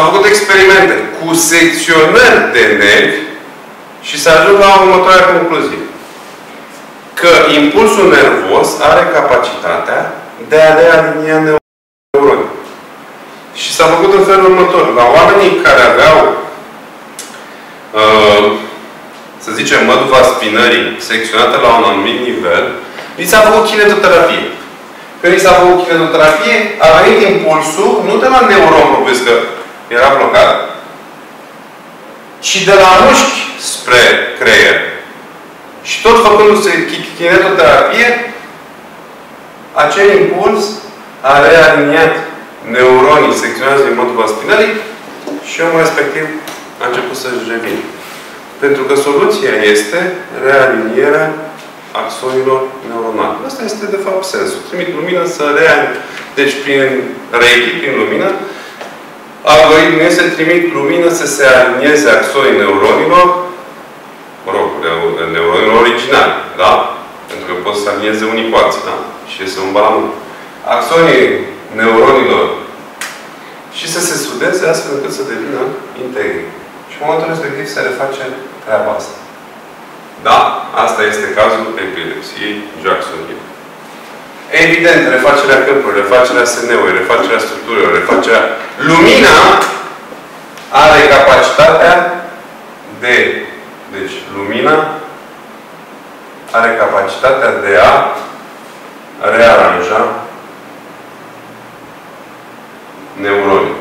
S-au făcut experimente cu secționări de nervi și s-a ajuns la următoarea concluzie. Că impulsul nervos are capacitatea de a realinia neuroni. Și s-a făcut în felul următor. La oamenii care aveau uh, să zicem, măduva spinării secționată la un anumit nivel, li s-a făcut kinetoterapie. Când li s-a făcut kinetoterapie, a venit impulsul, nu de la neuron propriu, că era blocat, ci de la mușchi spre creier. Și tot făcându-se kinetoterapie, acel impuls a realiniat neuronii secționați din măduva spinării și omul respectiv a început să-și revină. Pentru că soluția este realinierea axonilor neuronale. Asta este, de fapt, sensul. Trimit lumină să realinie. Deci, prin reiki, prin lumină, algoritmul este trimit lumină să se alinieze axonii neuronilor, mă rog, neuronilor originali, da? Pentru că pot să alinieze unii cu alții, da? Și este un balamut. Axonii neuronilor și să se sudeze astfel încât să devină integri. Și în momentul respectiv se reface treaba asta. Da, asta este cazul epilepsiei Jacksonville. Evident, refacerea câmpului, refacerea SN-ului, refacerea structurilor, refacerea... Lumina are capacitatea de... Deci, lumina are capacitatea de a rearanja neuronii.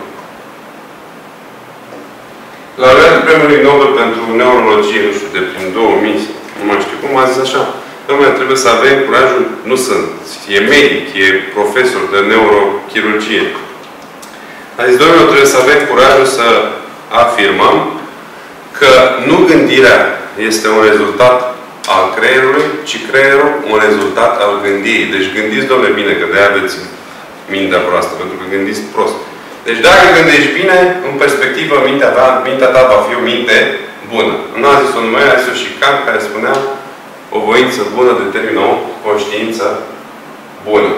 Laureatul Premiului Nobel pentru Neurologie, nu știu, de prin 2000, nu mai știu cum, a zis așa. Domnule, trebuie să avem curajul, nu sunt, e medic, e profesor de neurochirurgie. A zis, domnule, trebuie să avem curajul să afirmăm că nu gândirea este un rezultat al creierului, ci creierul un rezultat al gândirii. Deci gândiți, domnule, bine, că de aveți mintea proastă, pentru că gândiți prost. Deci dacă gândești bine, în perspectivă, mintea ta, mintea ta va fi o minte bună. Nu a zis-o numai, a zis-o și Kant, care spunea o voință bună determină o conștiință bună.